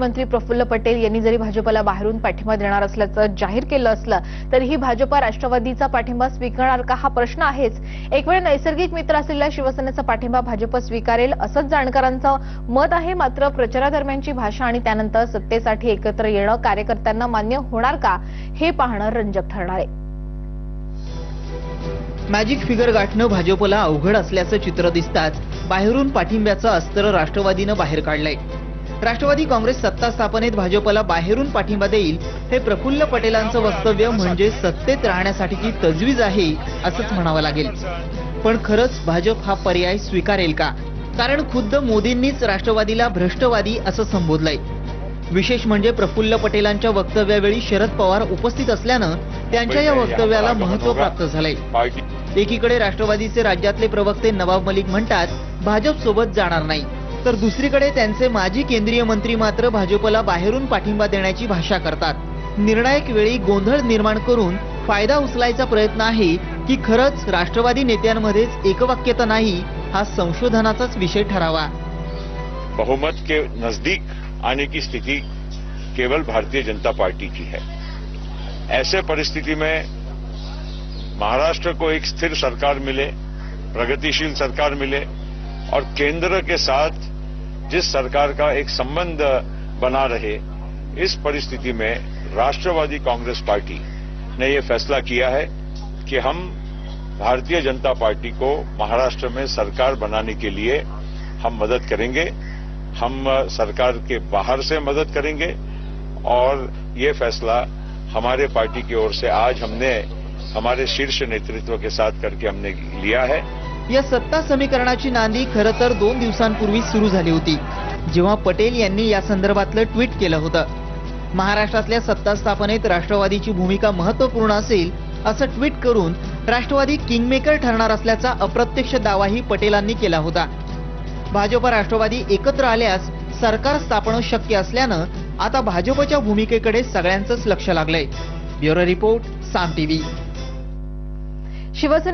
मंत्री प्रफुल्ल पटेल यांनी जरी भाजपला बाहेरून पाठिंबा देणार असल्याचं जाहीर केलं असलं तरीही भाजपा राष्ट्रवादीचा पाठिंबा स्वीकारणार का हा प्रश्न आहेच. एक वेळ नैसर्गिक मित्र असलेल्या शिवसेनेचा पाठिंबा भाजप स्वीकारेल असंच जाणकारांचं मत आहे मात्र प्रचारादरम्यानची भाषा आणि त्यानंतर सत्तेसाठी एकत्र येणं कार्यकर्त्यांना मान्य होणार का हे पाहणं रंजक ठरणार आहे. मॅजिक फिगर गाठणं भाजपला अवघड असल्याचं चित्र दिसताच बाहेरून पाठिंब्याचं अस्त्र राष्ट्रवादीनं बाहेर काढलंय. राष्ट्रवादी काँग्रेस सत्ता स्थापनेत भाजपला बाहेरून पाठिंबा देईल हे प्रफुल्ल पटेलांचं वक्तव्य म्हणजे सत्तेत राहण्यासाठीची तजवीज आहे असंच म्हणावं लागेल. पण खरंच भाजप हा पर्याय स्वीकारेल का? कारण खुद्द मोदींनीच राष्ट्रवादीला भ्रष्टवादी असं संबोधलंय. विशेष म्हणजे प्रफुल्ल पटेलांच्या वक्तव्यावेळी शरद पवार उपस्थित असल्यानं त्यांच्या या वक्तव्याला महत्त्व प्राप्त झालंय. एकीकडे राष्ट्रवादीचे राज्यातले प्रवक्ते नवाब मलिक म्हणतात भाजप सोबत जाणार नाही. तर दुसरीकडे त्यांचे माजी केंद्रीय मंत्री मात्र भाजपला बाहेरून पाठिंबा देण्याची भाषा करतात. निर्णायक वेळी गोंधळ निर्माण करून फायदा उचलायचा प्रयत्न आहे की खरंच राष्ट्रवादी नेत्यांमध्येच एकवाक्यता नाही हा संशोधनाचाच विषय ठरावा. बहुमत के नजदीक आने की स्थिति केवल भारतीय जनता पार्टी की है। ऐसे परिस्थिति में महाराष्ट्र को एक स्थिर सरकार मिले प्रगतिशील सरकार मिले और केंद्र के साथ जिस सरकार का एक संबंध बना रहे, इस परिस्थिति में राष्ट्रवादी कांग्रेस पार्टी ने ये फैसला किया है कि हम भारतीय जनता पार्टी को महाराष्ट्र में सरकार बनाने के लिए हम मदद करेंगे, हम सरकार के बाहर से मदद करेंगे और ये फैसला हमारे पार्टी की ओर से आज हमने, हमारे शीर्ष नेतृत्व के साथ करके हमने लिया है। या सत्ता समीकरणाची नांदी खरं तर दोन दिवसांपूर्वी सुरू झाली होती. जेव्हा पटेल यांनी या संदर्भातलं ट्विट केलं होतं. महाराष्ट्रातल्या सत्ता स्थापनेत राष्ट्रवादीची भूमिका महत्त्वपूर्ण असेल असं ट्विट करून राष्ट्रवादी किंगमेकर ठरणार असल्याचा अप्रत्यक्ष दावाही पटेलांनी केला होता. भाजप राष्ट्रवादी एकत्र आल्यास सरकार स्थापन शक्य असल्यानं आता भाजपच्या भूमिकेकडे सगळ्यांचंच लक्ष लागलंय. Bureau report Saam TV. Shivsena